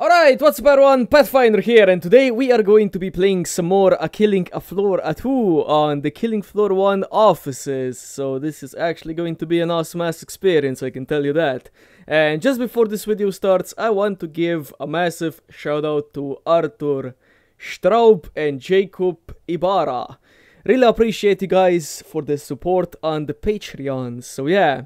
Alright, what's up everyone, Pathfinder here, and today we are going to be playing some more A Killing a Floor at 2 on the Killing Floor 1 offices. So this is actually going to be an awesome ass experience, I can tell you that. And just before this video starts, I want to give a massive shout out to Artur Straub and Jacob Ybarra. Really appreciate you guys for the support on the Patreon. So yeah,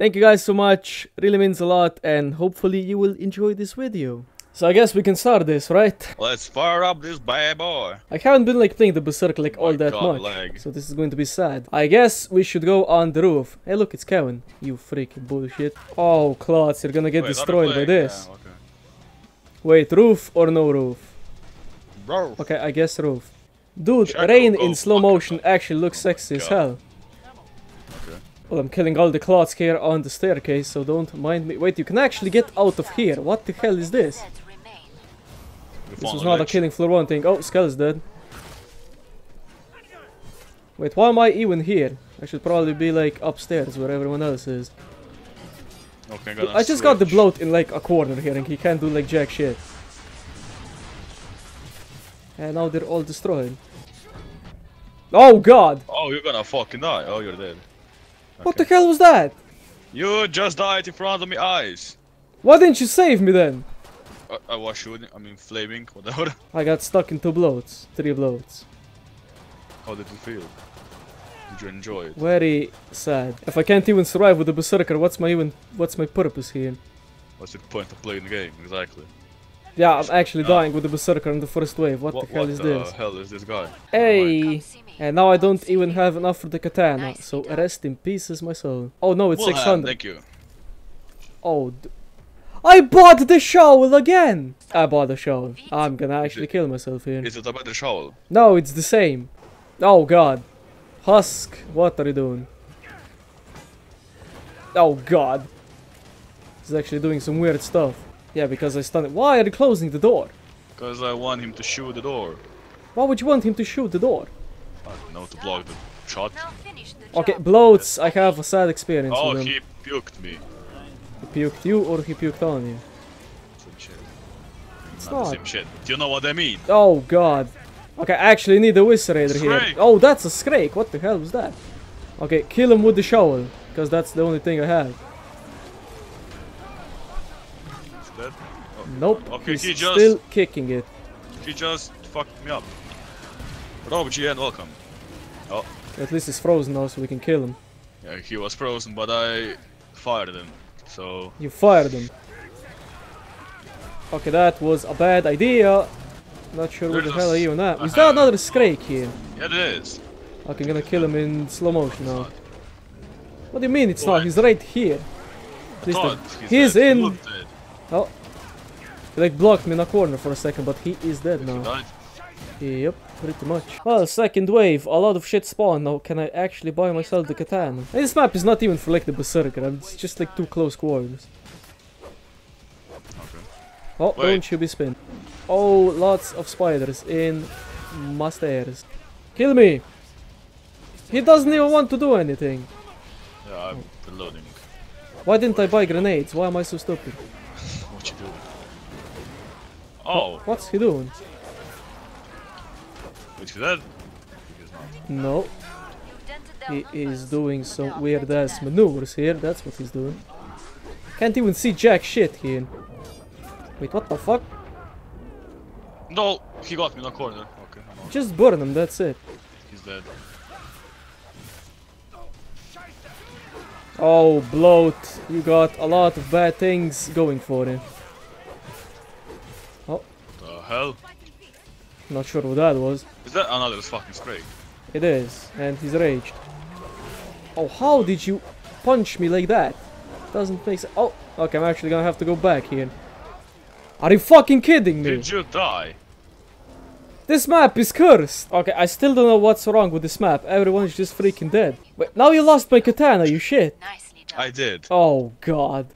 thank you guys so much. Really means a lot and hopefully you will enjoy this video. So I guess we can start this, right? Let's fire up this bad boy. I haven't been like playing the Berserk like all My that God, much. lag. So this is going to be sad. I guess we should go on the roof. Hey look, it's Kevin. You freaking bullshit. Oh, clots, you're gonna get Wait, destroyed by this. Yeah, okay. Wait, roof or no roof? Bro. Okay, I guess roof. Dude, Check rain in oh, slow motion actually looks oh sexy as hell. Well, I'm killing all the clots here on the staircase, so don't mind me. Wait, you can actually get out of here. What the hell is this? This was not a killing floor one thing. Oh, Skull is dead. Wait, why am I even here? I should probably be like upstairs where everyone else is. Okay, got I just got the bloat in like a corner here and he can't do like jack shit. And now they're all destroyed. Oh god! Oh, you're gonna fucking die. Oh, you're dead. What the hell was that? You just died in front of my eyes. Why didn't you save me then? I, I was shooting. I mean, flaming. Whatever. I got stuck in two bloats. Three bloats. How did you feel? Did you enjoy it? Very sad. If I can't even survive with the berserker, what's my even what's my purpose here? What's the point of playing the game? Exactly. Yeah, I'm actually dying with the berserker in the first wave. What, What, the hell what is the this? hell is this guy? Hey! And now I don't even have enough for the katana, so rest in pieces my soul. Oh no, it's Well, uh, 600. Thank you. Oh, d- I bought the shovel again! I bought the shovel. I'm gonna actually kill myself here. Is it a better shovel? No, it's the same. Oh god. Husk, what are you doing? Oh god. He's actually doing some weird stuff. Yeah, because I stunned it. Why are you closing the door? Because I want him to shoot the door. Why would you want him to shoot the door? I don't know, to block the shot. Okay, bloats, I have a sad experience Oh, with him. he puked me. He puked you or he puked on you? Same shit. It's Not the not. same shit. Do you know what I mean? Oh god. Okay, I actually need a Wizarator here. Oh, that's a Scrake. What the hell was that? Okay, kill him with the shovel. Because that's the only thing I have. Is that? Nope. Okay, he's he just- still kicking it. He just fucked me up. Rob GN, welcome. Oh, At least he's frozen now, so we can kill him. yeah, he was frozen, but I fired him. So, You fired him. Okay, that was a bad idea. Not sure where the hell are you on that. Is that uh-huh. another Scrake here? yeah, it is. Okay, I'm gonna kill him in slow motion now. What do you mean it's oh, not? He's right here. He's, He's dead. In. Oh. He like blocked me in a corner for a second, but he is dead now. Yep, pretty much. Well, second wave, a lot of shit spawn now. Can I actually buy myself the katana? This map is not even for like the berserker, it's just like two close quarters. Okay. Oh, Wait. don't you be spin. Oh, lots of spiders in my stairs. Kill me! He doesn't even want to do anything. Yeah, I'm reloading. Why didn't I buy grenades? Why am I so stupid? What you doing? Oh, What's he doing? is he dead? No, he is doing some weird ass maneuvers here. That's what he's doing. Can't even see jack shit here. Wait, what the fuck? No, he got me in a corner. Okay, I'm. Just burn him, that's it. He's dead. Oh, bloat. You got a lot of bad things going for him. The hell? Not sure what that was. Is that another fucking scrake? It is, and he's raged. Oh, how did you punch me like that? Doesn't make sense. Oh, okay, I'm actually gonna have to go back here. Are you fucking kidding me? Did you die? This map is cursed! Okay, I still don't know what's wrong with this map. Everyone is just freaking dead. Wait, now you lost my katana, you shit. Nicely done. I did. Oh god.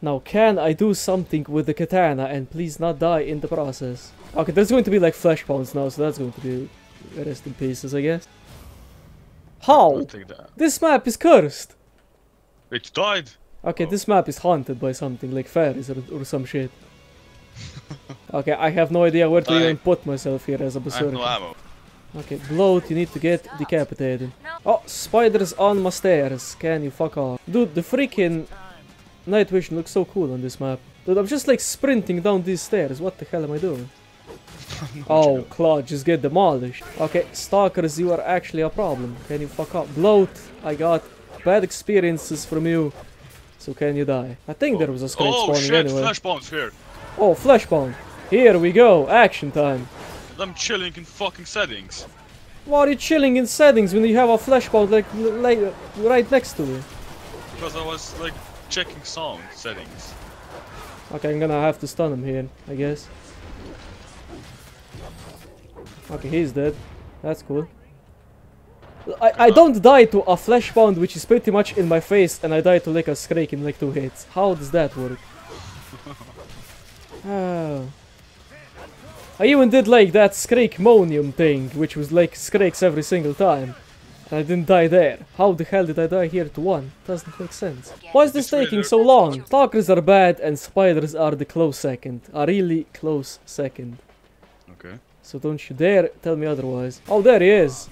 Now can I do something with the katana and please not die in the process? Okay, there's going to be like flesh pounds now, so that's going to be rest in pieces, I guess. How? I'll take that. This map is cursed! Wait, you died? Okay, Oh. this map is haunted by something like fairies or, or some shit. Okay, I have no idea where to I- even put myself here as a I have berserker. no ammo. Okay, bloat, you need to get decapitated. Oh, spiders on my stairs. Can you fuck off? Dude, the freaking night vision looks so cool on this map. Dude, I'm just like sprinting down these stairs. What the hell am I doing? Oh, Claude, just get demolished. Okay, stalkers, you are actually a problem. Can you fuck up? Bloat, I got bad experiences from you. So can you die? I think there was a scrake Oh spawning shit, anyway. flesh pounds here. Oh, flesh pound. Here we go, action time. I'm chilling in fucking settings. Why are you chilling in settings when you have a flesh pound like, like right next to you? Because I was like checking sound settings. Okay, I'm gonna have to stun him here, I guess. Okay, he's dead. That's cool. I, I don't die to a flesh pound which is pretty much in my face and I die to like a scrake in like two hits. How does that work? Oh. I even did like that Scrake Monium thing, which was like Scrakes every single time. I didn't die there. How the hell did I die here to one? Doesn't make sense. Why is this taking so long? Stalkers are bad and spiders are the close second. A really close second. Okay. So don't you dare tell me otherwise. Oh, there he is.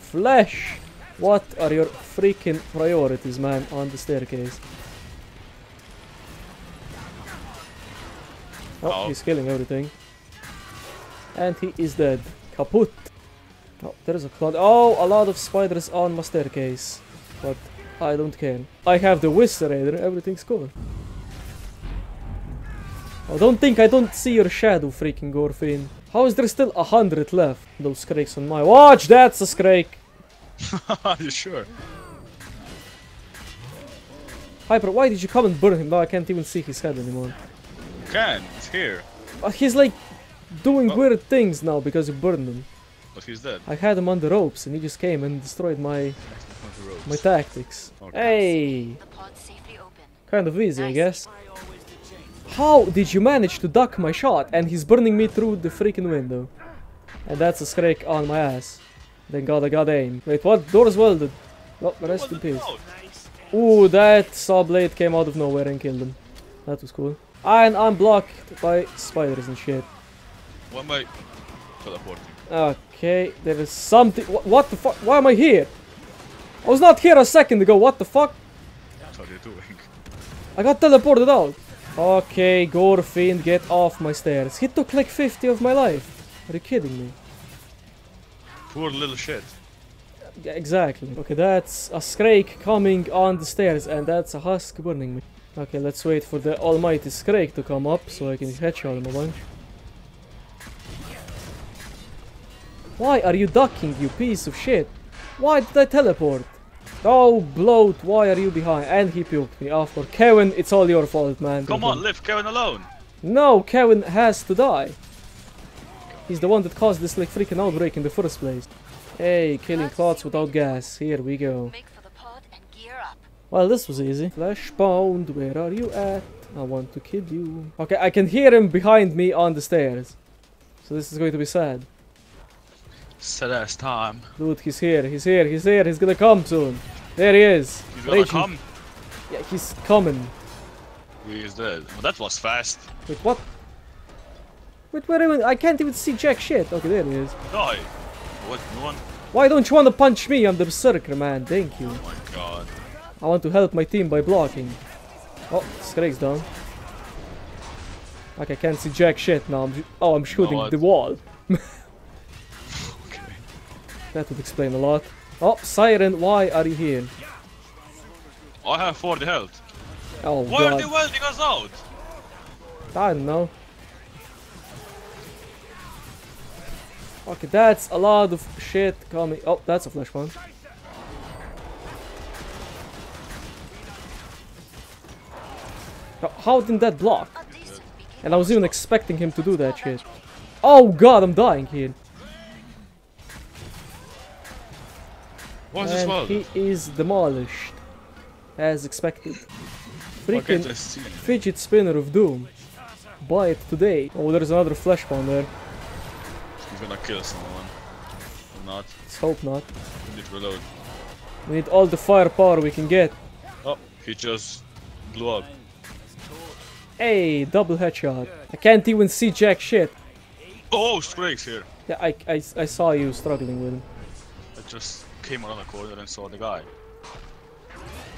Flesh. What are your freaking priorities, man, on the staircase? Oh, Oh. he's killing everything. And he is dead. Kaput. Oh, there's a cloud. Oh, a lot of spiders on my staircase. But I don't care. I have the Wizarator. Everything's cool. Oh, don't think I don't see your shadow, freaking Gorefiend. How is there still a hundred left? Those scrakes on my watch. That's a scrake. Are you sure? Hyper, why did you come and burn him? Now I can't even see his head anymore. Can. It's here. Uh, he's like doing Oh. weird things now because you burned him. But he's dead. I had him on the ropes and he just came and destroyed my On the ropes. my tactics. Hey, The pod safely open. kind of easy, I guess. How did you manage to duck my shot? And he's burning me through the freaking window. And that's a scrake on my ass. Thank God I got aim. Wait, what? Door's welded. Oh, rest in peace. Ooh, that saw blade came out of nowhere and killed him. That was cool. And I'm blocked by spiders and shit. Why am I teleporting? Okay, there is something. Wh- what the fuck? Why am I here? I was not here a second ago. What the fuck? What are you doing? I got teleported out. Okay, Gorefiend, get off my stairs. He took like 50 of my life. Are you kidding me? Poor little shit. Yeah, exactly. Okay, that's a Scrake coming on the stairs, and that's a Husk burning me. Okay, let's wait for the almighty Scrake to come up so I can headshot him a bunch. Why are you ducking, you piece of shit? Why did I teleport? Oh, bloat, why are you behind? And he puked me off. For Kevin, it's all your fault, man. Come on, leave Kevin alone. No, Kevin has to die. He's the one that caused this like freaking outbreak in the first place. Hey, killing clouds without gas. Here we go. Make for the pod and gear up. Well, this was easy. Flesh pound, where are you at? I want to kill you. Okay, I can hear him behind me on the stairs. So this is going to be sad. Sad ass time. Dude, he's here, he's here, he's here, he's gonna come soon. There he is. He's gonna Raging- come. Yeah, he's coming. He is dead. Well, that was fast. Wait, what? Wait, where am I? I can't even see jack shit. Okay, there he is. Die. What? No one? Why don't you want to punch me? I'm the berserker, man. Thank you. Oh my god. I want to help my team by blocking. Oh, Scrake's down. Okay, I can't see jack shit now. I'm oh, I'm shooting what? the wall. That would explain a lot. Oh, Siren, why are you here? I have 40 health. Oh, Why are God. they welding us out? I don't know. Okay, that's a lot of shit coming. Oh, that's a flash one. How- didn't that block? A decent beginning. And I was even expecting him to do that shit. Oh god, I'm dying here. This And he is demolished. As expected. Why can't I Freaking fidget spinner of doom. Buy it today. Oh, there's another flesh pound there. He's gonna kill someone. Or not. Let's hope not. We need reload. We need all the firepower we can get. Oh, he just blew up. Hey, double headshot. I can't even see jack shit. Oh, Scrake's here. Yeah, I, I, I saw you struggling with him. I just came around the corner and saw the guy.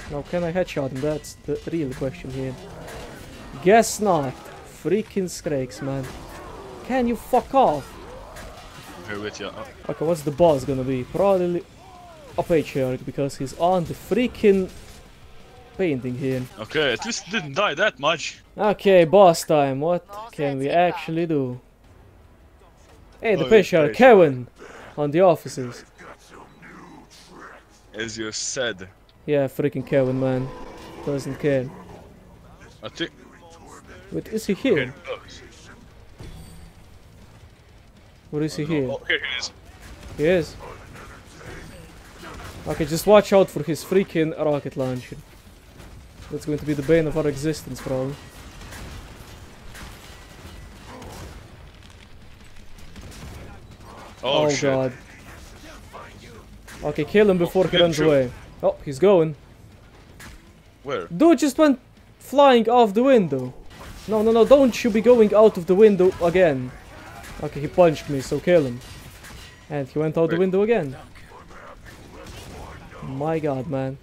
Now, can I headshot him? That's the real question here. Guess not. Freaking Scrakes, man. Can you fuck off? I'm here with you. Oh, Okay, what's the boss gonna be? Probably a patriarch because he's on the freaking painting here. okay, at least didn't die that much. Okay, boss time. What can we actually do? Hey, the Oh, patriarch, patriarch. Kevin, on the offices. As you said. Yeah, freaking Kevin, man. Doesn't care. I think. Wait, is he Here here? it goes. Where is he Oh, here? Oh, here he is. He is. Okay, just watch out for his freaking rocket launcher. That's going to be the bane of our existence, probably. Oh, oh, shit. god. Okay, kill him before he runs away. Oh, he's going. Where? Dude just went flying off the window. No, no, no, don't you be going out of the window again. Okay, he punched me, so kill him. And he went out the window again. My god, man.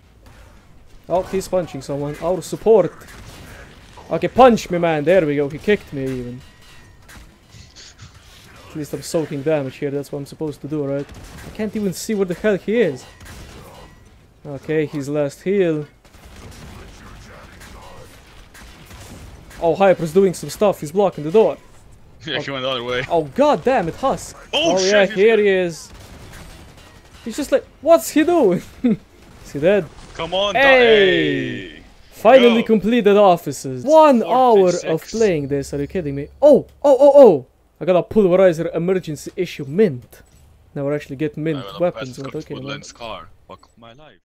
Oh, he's punching someone. Our support. Okay, punch me, man. There we go. He kicked me even. At least I'm soaking damage here. That's what I'm supposed to do, right? I can't even see where the hell he is. Okay, his last heal. Oh, Hyper's doing some stuff. He's blocking the door. Yeah, he went the other way. Oh, god damn it, Husk. Oh, shit, oh, yeah, here dead. he is. He's just like, what's he doing? is he dead? Come on, Hey! die! Finally Go. completed offices. One hour of playing this. Are you kidding me? Oh, oh, oh, oh! I got a pulverizer emergency issue mint. Never actually get mint weapons. best What cut okay, man. Car. Fuck my life.